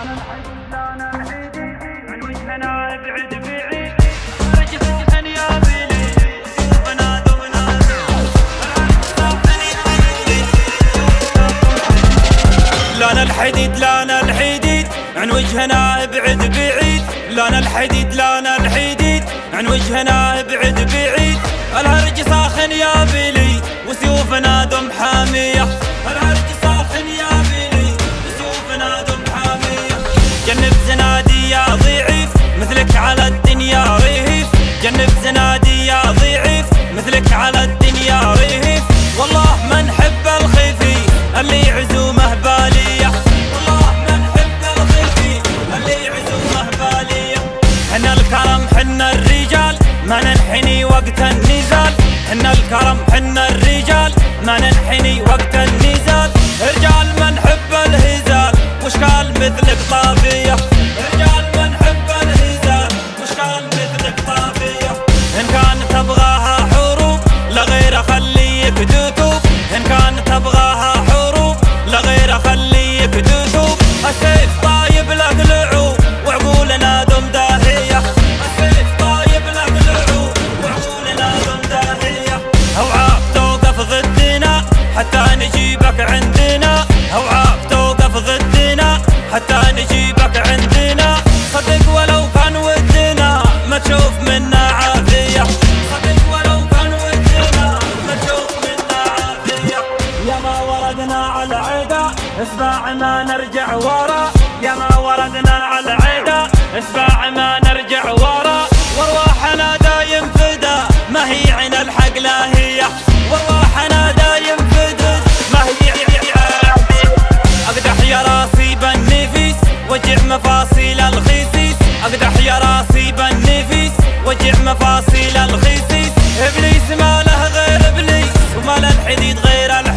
لانا الحديد لانا الحديد عن وجهنا ابعد بعيد. لانا الحديد لانا الحديد عن وجهنا ابعد بعيد. الهرج ساخن يا بلي وسيوفنا دم حامية. جنب زنادي يا ضعيف مثلك على الدنيا رهيف والله ما نحب الخفي اللي عزومه بالية. والله ما نحب الخفي اللي عزومه بالية. حنا الكرم حنا الرجال ما ننحني وقت النزال. حنا الكرم حنا الرجال ما ننحني وقت النزال. رجال ما نحب الهزال وشكال مثلك طافيه رجال man, trouble اسمع ما نرجع ورا. وارواحنا دايم فدا ما هي عين الحق لا هي. وارواحنا دايم فدا ما هي أقدح يا راسي بالنفيس وجع مفاصيل الخسيس. أقدح يا راسي بالنفيس وجع مفاصيل الخسيس. إبليس ما له غير إبليس وما له الحديد غير الحديد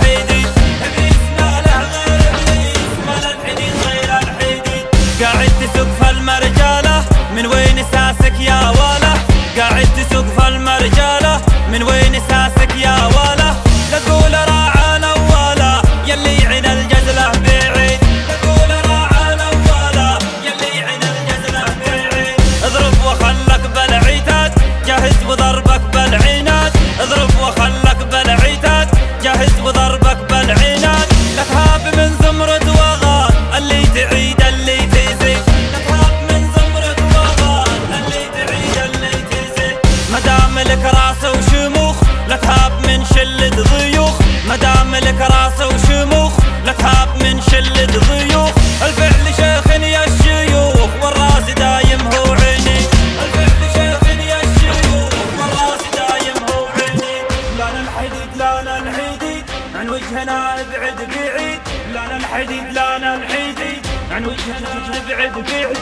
وجهنا ابعد بعيد لانا الحديد لانا الحديد عن وجهنا ابعد بعيد.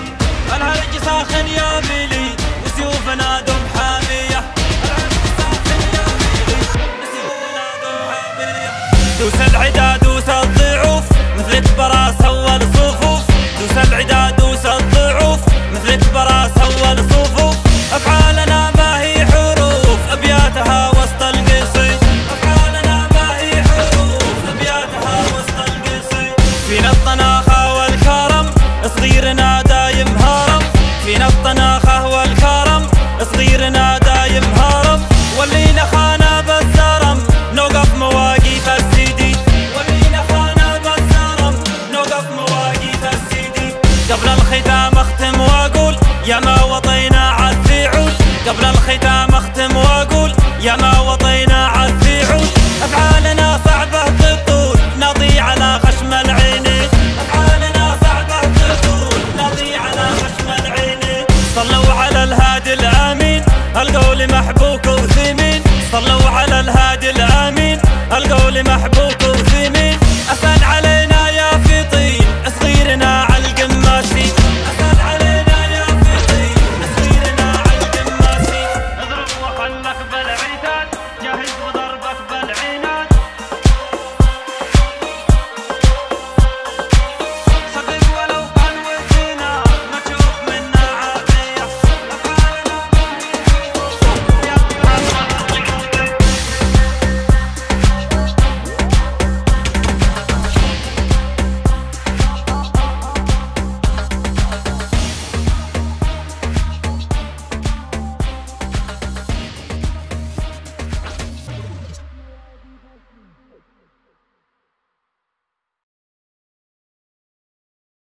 الهرج ساخن يا بلي وسيوفنا دم حامية. دوس العدا دوس الضعوف مثلك براس اول صفوف دوس العدا دوس الضعوف مثلك براس اول صفوف الختام أختم وأقول يا ما وطينا عالفعول أفعالنا صعبة تطول نضي على خشم العينين أفعالنا صعبة تطول نضي على خشم العينين صلوا على الهادي الأمين القول محبوك وثمين صلوا على الهادي الأمين القول محبوك وثمين اسال علينا يا فطين صغيرنا